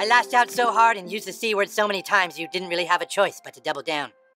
I lashed out so hard and used the C word so many times you didn't really have a choice but to double down.